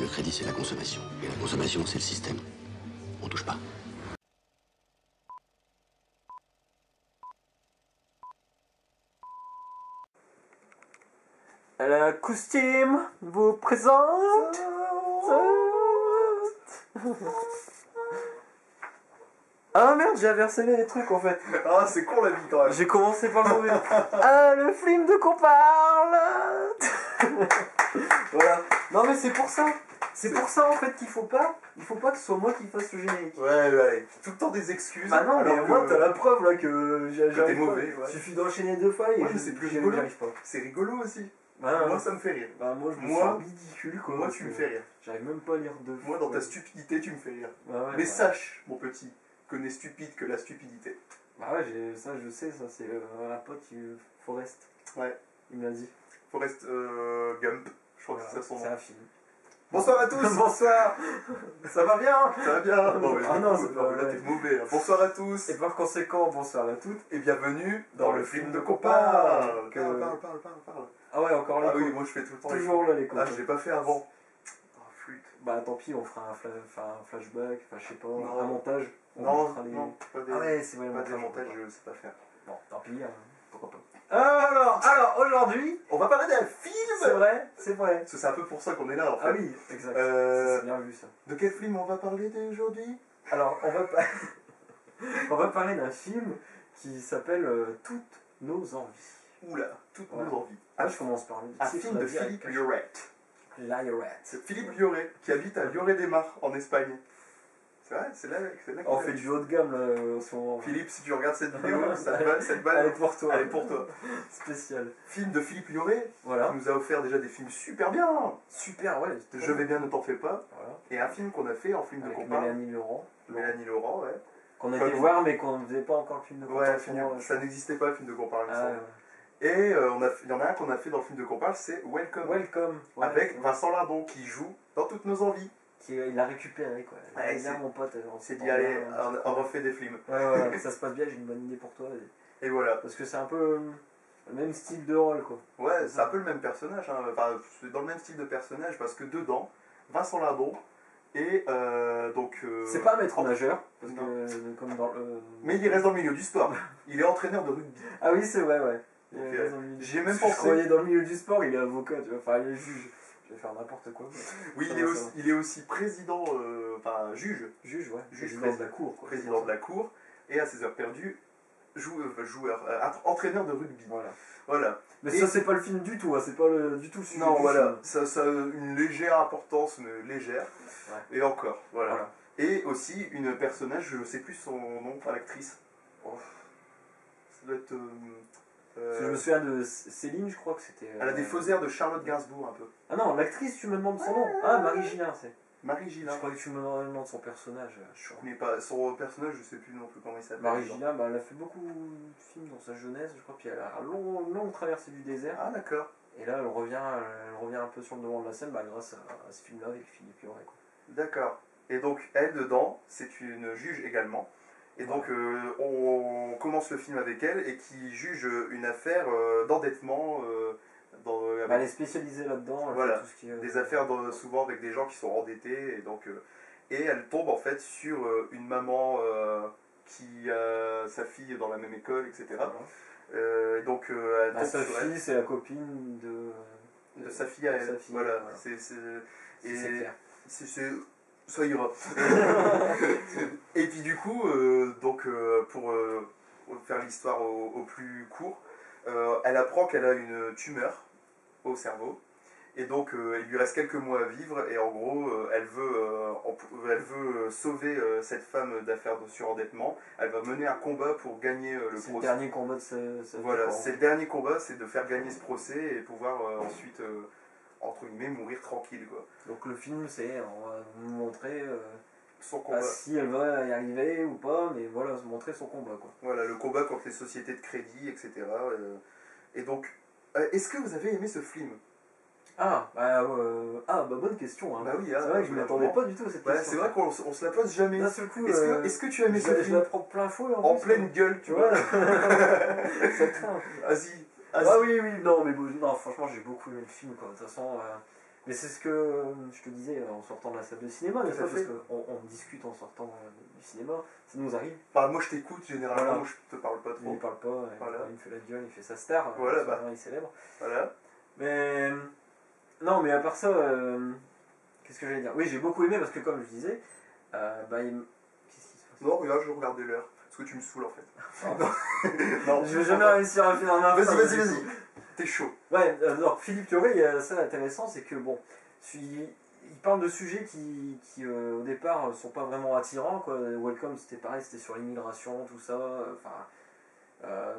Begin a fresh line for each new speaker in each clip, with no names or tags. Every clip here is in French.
Le crédit, c'est la consommation. Et la consommation, c'est le système. On touche pas.
La costume vous présente. Ah merde, j'ai inversé les trucs en fait.
Ah, c'est con la vie quand même.
J'ai commencé par le mauvais. Ah, le film de qu'on parle Voilà. Non mais c'est pour ça. C'est pour ça en fait qu'il faut pas. Il faut pas que ce soit moi qui fasse le générique.
Ouais, ouais, tout le temps des excuses.
Bah non, mais au moins t'as la preuve là que j'arrive
mauvais, ouais.
Suffit d'enchaîner deux fois et
Ouais, c'est plus rigolo.
j'y arrive pas.
C'est rigolo aussi.
Bah,
Moi, ça me fait rire.
bah, moi je me
Moi-
sens ridicule quoi.
Moi, tu me fais rire.
J'arrive même pas à lire deux
Moi,
fois.
dans ta stupidité, tu me fais rire.
Bah ouais,
Mais
bah.
sache, mon petit, que n'est stupide que la stupidité.
Bah ouais, ça je sais, ça c'est euh, un pote qui Forest.
Ouais.
Il me l'a dit.
Forrest euh, Gump, je crois que c'est ça son
C'est un film.
Bonsoir à tous
Bonsoir Ça va bien
Ça va bien mais
Ah non, c'est pas
là t'es mauvais. hein. Bonsoir à tous
Et par conséquent, bonsoir à toutes.
et bienvenue dans, le film de.
Que-
Parle, parle, parle, parle, parle.
Ah ouais, encore les
Ah oui, moi je fais tout le temps. les
Toujours là les coups.
Ah, je l'ai pas fait avant. Oh, flûte.
Bah tant pis, on fera un, fla- enfin, un flashback, enfin je sais pas,
Non.
un montage. On
Non,
mettra les-
non, pas des,
Ah ouais, c'est vrai, le
pas des
montage.
montages, je sais pas faire.
Bon, tant pis, hein, pourquoi pas. Alors, alors aujourd'hui,
On va parler d'un
c'est
film
vrai, c'est vrai.
Parce que c'est un peu pour ça qu'on est là en fait.
Ah oui, exact.
Euh,
C'est bien vu ça.
De quel film on va parler aujourd'hui
Alors, on va, pa- on va parler d'un film qui s'appelle euh, Toutes nos envies.
Oula, toutes nos envies.
Ah, je commence par le
Un film de
là.
Philippe Lloret.
Lioret.
C'est Philippe Lloret qui habite à Lloret-des-Mar en Espagne. C'est vrai, c'est là, c'est là qu'il
On fait du haut de gamme là en ce moment.
Philippe, si tu regardes cette vidéo, cette balle, cette balle,
Allez pour toi.
elle est pour toi.
Spécial.
Film de Philippe
Voilà.
qui nous a offert déjà des films super bien.
Super, ouais.
Je vais bien, ne t'en fais pas.
Voilà.
Et un film qu'on a fait en film de compas.
Mélanie Laurent.
Mélanie Laurent, ouais.
Qu'on a été voir, mais qu'on ne faisait pas encore le film de
Ouais,
Quentin
film-
Tarantino,
ça n'existait pas le film de compas, il me
Ah,
semble. Et euh, on a, il y en a un qu'on a fait dans le film de compas, c'est Welcome.
Welcome. Ouais,
avec
ouais.
Vincent Lindon qui joue dans toutes nos envies.
Qui, il l'a récépéré quoi. Il
Ouais,
Ah, mon pote. on
C'est dit, allez, on, on refait des films.
Ouais, ouais, ça se passe bien, j'ai une bonne idée pour toi. et-
Et voilà.
Parce que c'est un peu le même style de rôle quoi.
Ouais, c'est un peu le même personnage. hein. Enfin, c'est dans le même style de personnage parce que dedans, Vincent Lindon et euh, donc. euh,
C'est pas un maître nageur, parce que euh, comme dans le.
Mais il reste dans le milieu du sport. Il est entraîneur de rugby.
Ah oui, c'est vrai, ouais. Est
euh,
dans le milieu du-
j'y ai même
que Je
pensé.
croyais dans le milieu du sport, il est avocat, tu vois. Enfin, il est juge. Je vais faire n'importe quoi.
Oui, il est, aussi, il est aussi président, euh, enfin juge,
Juge, ouais.
Juge
président de la cour, quoi.
président de la cour, et à ses heures perdues, euh, joueur, euh, entraîneur de rugby.
Voilà.
Voilà.
Mais
Et-
ça, c'est pas le film du tout, hein. c'est pas le, du tout le sujet
Non,
du
voilà,
film.
ça, ça a une légère importance, mais légère.
Ouais.
Et encore, voilà.
Voilà.
Et aussi une personnage, je sais plus son nom, pas l'actrice.
Oh.
Ça doit être. euh,
Je me souviens de Céline, je crois que c'était.
elle a des
euh,
faux airs de Charlotte Gainsbourg un peu.
Ah non, l'actrice, tu me demandes son nom. Ah, Marie Gillin, c'est.
Marie
Je
Gillin.
croyais que tu me demandais le nom de son personnage. euh, Je
Je connais pas son personnage, je sais plus non plus comment il s'appelle.
Marie Gillin, bah, elle a fait beaucoup de films dans sa jeunesse, je crois, puis elle a longue, traversée du désert.
Ah d'accord,
Et là, elle revient, elle revient un peu sur le devant de la scène bah, grâce à, à ce film-là avec Philippe Lloret. quoi.
d'accord. Et donc elle dedans, c'est une juge également. Et donc euh, on commence le film avec elle et qui juge une affaire euh, d'endettement euh, dans,
Bah, elle est spécialisée là-dedans. elle
Voilà.
tout ce qui est, euh,
des affaires dans- souvent avec des gens qui sont endettés et donc euh, et elle tombe en fait sur euh, une maman euh, qui a sa fille dans la même école etc. Euh, donc euh, elle
Bah, sa fille, c'est la copine de.
de sa fille à elle
sa fille,
voilà,
voilà.
c'est c'est- Ça ira. Et puis du coup euh, donc euh, pour euh, faire l'histoire au, au plus court elle apprend qu'elle a une tumeur au cerveau. Et donc il lui reste quelques mois à vivre. Et en gros elle veut en- elle veut sauver cette femme d'affaires de surendettement. Elle va mener un combat pour gagner le
C'est le
procès.
dernier combat de sa vie,
voilà
quoi.
c'est le dernier combat c'est de faire gagner ce procès et pouvoir ensuite entre guillemets mourir tranquille quoi
Donc le film, c'est on va nous montrer euh,
son
bah,
combat
si elle va y arriver ou pas, mais voilà, se montrer son combat quoi.
Voilà, le combat contre les sociétés de crédit, etc. euh, et donc, euh, est-ce que vous avez aimé ce film?
Ah, bah, euh, ah, bah bonne question. Hein.
Bah oui,
c'est
hein,
vrai que je
bah,
m'attendais pas du tout à cette question.
c'est vrai qu'on se la pose jamais.
D'un seul coup,
Est-ce que, est-ce que tu as aimé
je,
ce
je la
film?
prends plein fouet
En pleine gueule, tu vois
vois Ça craint.
Vas-y.
Ah oui, oui, non, mais bon, non, franchement, j'ai beaucoup aimé le film, quoi. De toute façon, euh, Mais c'est ce que euh, je te disais en sortant de la salle de cinéma, pas Parce qu'on on discute en sortant euh, du cinéma, ça nous arrive,
Bah, moi je t'écoute généralement,
Voilà.
moi je te parle pas
il
trop.
ne parle pas, euh,
Voilà.
il me fait la gueule, il fait sa star,
Voilà,
euh,
bah.
il est célèbre.
Voilà.
Mais non, mais à part ça, euh, qu'est-ce que j'allais dire? Oui, j'ai beaucoup aimé parce que comme je disais, euh, bah, il... qu'est-ce qui se passe?
Non, regarde, je regardais l'heure. Parce que tu me saoules en fait.
Non, je vais jamais réussir à finir un
Vas-y, vas-y, vas-y. T'es chaud.
Ouais, euh, alors Philippe Thierry, il y a ça intéressant, c'est que bon, il, il parle de sujets qui, qui euh, au départ, euh, sont pas vraiment attirants. Quoi. Welcome, c'était pareil, c'était sur l'immigration, tout ça. euh, Enfin, euh,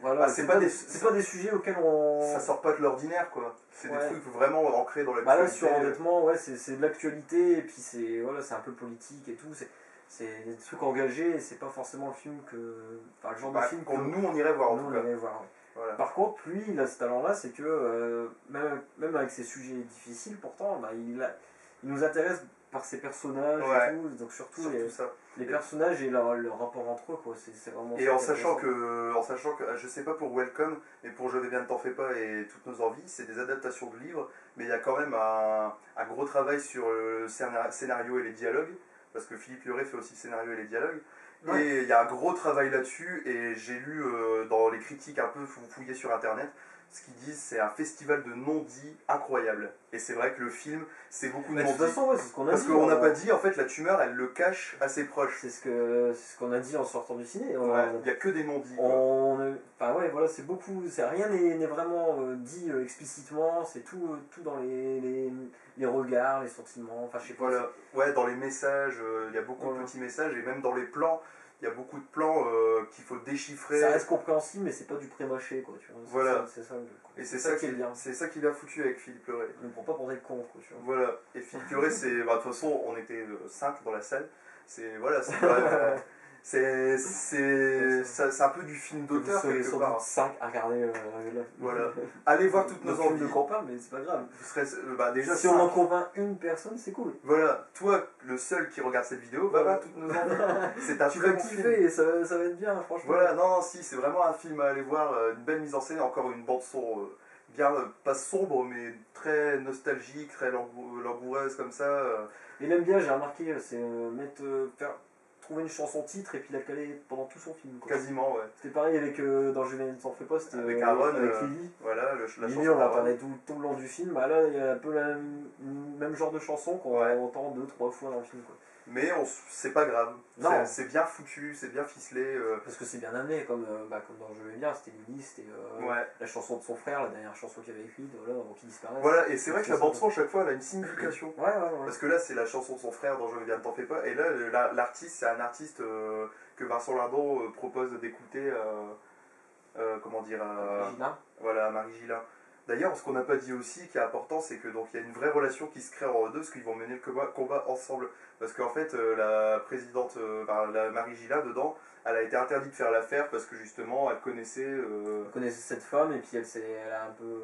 voilà.
Ah, c'est pas des-
c'est pas des sujets auxquels on.
Ça sort pas de l'ordinaire quoi. C'est
Ouais.
des trucs vraiment ancrés dans
Bah
l'actualité.
là, sur endettement, ouais, c'est c'est de l'actualité, et puis c'est voilà, c'est un peu politique et tout. C'est c'est des trucs engagés, et c'est pas forcément le film que. Enfin, le genre
Bah,
de film que
qu'on- nous on irait voir en
nous,
tout
on
cas.
irait voir. ouais.
Voilà.
Par contre, lui, il a ce talent-là, c'est que euh, même, même avec ses sujets difficiles, pourtant, bah, il, a- il nous intéresse par ses personnages
Ouais.
et tout. Donc surtout,
Surtout
les,
ça.
les personnages et leur, leur rapport entre eux, quoi. C'est vraiment.
Et en sachant que, en sachant que, je sais pas pour Welcome, mais pour Je vais bien ne t'en fais pas et toutes nos envies, c'est des adaptations de livres, mais il y a quand même un, un gros travail sur le scénar- scénario et les dialogues, parce que Philippe Lioré fait aussi le scénario et les dialogues.
Ouais.
Et il y a un gros travail là-dessus, et j'ai lu euh, dans les critiques un peu fou- fouillées sur internet, ce qu'ils disent c'est un festival de non-dits incroyable. Et c'est vrai que le film, c'est beaucoup de
Mais de toute
non-dits.
façon, ouais, c'est ce qu'on a
Parce qu'on n'a
on-
pas dit, en fait, la tumeur, elle le cache à ses proches.
C'est ce que c'est ce qu'on a dit en sortant du ciné.
Ouais, Il n'y a que des non-dits.
On, enfin ouais, voilà, c'est beaucoup, rien n'est vraiment euh, dit euh, explicitement. C'est tout, euh, tout dans les, les, les regards, les sentiments. Enfin, je sais pas.
Voilà, ouais, dans les messages, il y a beaucoup
Voilà.
de petits messages, et même dans les plans, il y a beaucoup de plans euh, qu'il faut déchiffrer.
Ça reste compréhensible, mais c'est pas du pré-mâché, quoi. Tu vois. C'est
Voilà.
ça- C'est ça,
Et c'est ça,
qui est bien.
C'est ça qu'il a foutu avec Philippe Leray.
Ne prends pas pour des cons, quoi. Tu vois.
Voilà, et Philippe Leray, c'est. bah, De toute façon, on était 5 dans la salle. C'est. Voilà, c'est euh, C'est. C'est un peu du film
Vous
d'auteur quelque part.
doute 5 à regarder. euh, là.
Voilà. Allez voir toutes
Nos
envies.
campagne, mais c'est pas grave.
Vous serez. euh, Bah, déjà,
si on en convainc une personne, c'est cool.
Voilà, toi, le seul qui regarde cette vidéo, va
Voilà.
voir toutes nos envies. C'est un
tu vas kiffer et ça, ça va être bien, franchement.
Voilà, non, non, si, c'est vraiment un film à aller voir, euh, une belle mise en scène, encore une bande son bien, pas sombre, mais très nostalgique, très langou- langoureuse comme ça.
Et même bien, j'ai remarqué, c'est mettre, faire, trouver une chanson titre et puis la caler pendant tout son film. quoi.
quasiment, ouais.
C'était pareil avec euh, dans t'en fais pas, c'était
Avec
euh,
Aaron,
avec
euh,
Lily.
Voilà, le, la
Lily,
chanson.
on
d'Aaron.
parlait tout, tout le long du film. Bah là, il y a un peu le même genre de chanson qu'on
Ouais.
entend deux, trois fois dans le film. Quoi.
Mais on c'est pas grave.
Non.
C'est- C'est bien foutu, c'est bien ficelé. euh,
Parce que c'est bien amené, comme, euh, bah, comme dans Je vais bien, c'était Lily, c'était euh,
Ouais.
la chanson de son frère, la dernière chanson qu'il avait écrite, voilà, avant qu'il disparaisse.
Voilà, et c'est vrai que la bande son, à chaque fois, elle a une signification.
Ouais, ouais, ouais.
Parce que là, c'est la chanson de son frère dont je viens de t'en fais pas. Et là, le- la- l'artiste, c'est un artiste euh, que Vincent Lindon euh, propose d'écouter, euh, euh, comment dire, à,
Regina.
voilà, à Marie Gillin. D'ailleurs, ce qu'on n'a pas dit aussi, qui est important, c'est que donc il y a une vraie relation qui se crée entre eux deux, parce qu'ils vont mener le combat, combat ensemble. Parce qu'en fait, euh, la présidente, euh, enfin, la Marie Gillin, dedans, elle a été interdite de faire l'affaire parce que justement, elle connaissait, euh,
Elle connaissait cette femme et puis elle, s'est- elle a un peu.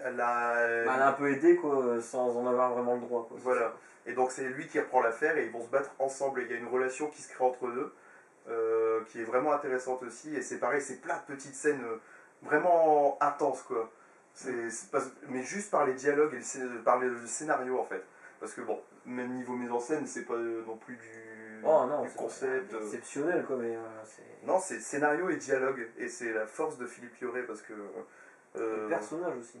elle a,
bah, elle a un peu aidé quoi, sans en avoir vraiment le droit. Quoi,
Voilà.
ça.
Et donc c'est lui qui reprend l'affaire et ils vont se battre ensemble. Et il y a une relation qui se crée entre eux deux, qui est vraiment intéressante aussi. Et c'est pareil, c'est plein de petites scènes vraiment intenses quoi. C'est, pas- mais juste par les dialogues et le, par le scénario en fait. Parce que bon, même niveau mise en scène, c'est pas euh, non plus du,
Oh non,
du
c'est
concept.
pas
euh.
exceptionnel quoi, mais euh.
Non, c'est scénario et dialogue. Et c'est la force de Philippe Lioré parce que. euh,
Le personnage aussi.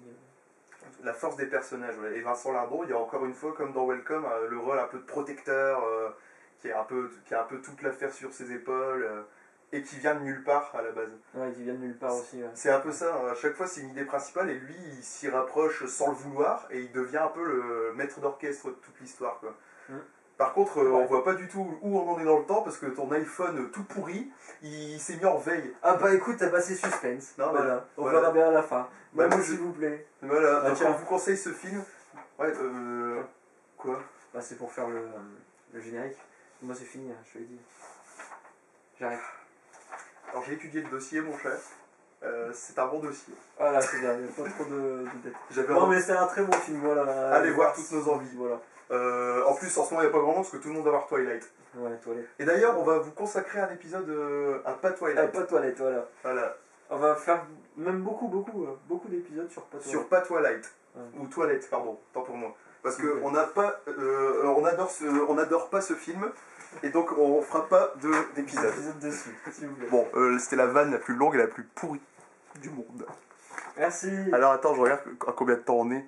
la force des personnages. ouais. Et Vincent Lindon, il y a encore une fois, comme dans Welcome, le rôle un peu de protecteur, euh, qui, est un peu, qui a un peu toute l'affaire sur ses épaules, et qui vient de nulle part à la base.
Ouais, qui vient de nulle part aussi. ouais.
C'est un peu ça, hein. à chaque fois c'est une idée principale, et lui il s'y rapproche sans le vouloir, et il devient un peu le maître d'orchestre de toute l'histoire. quoi.
Mm.
Par contre, euh, on
Ouais.
voit pas du tout où on en est dans le temps, parce que ton iPhone tout pourri, il s'est mis en veille.
Ah bah écoute, t'as passé suspense.
Non,
voilà, on
voilà.
verra bien à la fin.
Bah,
Bah,
moi,
s'il
je-
vous plaît.
Voilà,
Ah,
donc
tiens.
on vous conseille ce film. Ouais, euh. Quoi?
Bah c'est pour faire le, euh, le générique. Moi c'est fini, hein, je te l'ai dit. J'arrête.
Alors j'ai étudié le dossier, mon cher. Euh, c'est un bon dossier.
Voilà, c'est bien, il n'y a pas trop de, de Non
envie-
mais c'est un très bon film, voilà.
Allez voir toutes nos envies.
Voilà.
Euh, en plus, en ce moment, il n'y a pas grand monde parce que tout le monde va voir Twilight.
Ouais, toilette.
Et d'ailleurs, on va vous consacrer un épisode euh, à pas Twilight.
pas toilette, voilà.
Voilà,
On va faire même beaucoup, beaucoup, euh, beaucoup d'épisodes sur pas toilette.
sur pas Twilight. Ou toilette, pardon, tant pour moi. Parce qu'on n'a pas, euh, on adore ce, on n'adore pas ce film, et donc on fera pas de d'épisode.
Plaît.
Bon, euh, c'était la vanne la plus longue et la plus pourrie du monde.
Merci.
Alors attends, je regarde à combien de temps on est.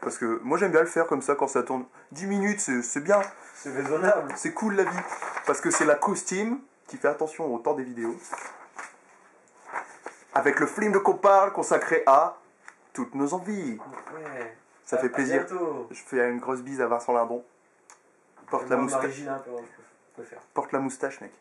Parce que moi j'aime bien le faire comme ça quand ça tourne. 10 minutes, c'est c'est bien,
C'est raisonnable.
c'est cool la vie. Parce que c'est la costume qui fait attention au temps des vidéos. Avec le film de qu'on parle consacré à toutes nos envies.
Ouais.
Ça fait plaisir.
bientôt.
Je fais une grosse bise à Vincent Lindon. Porte la moustache, porte la moustache mec.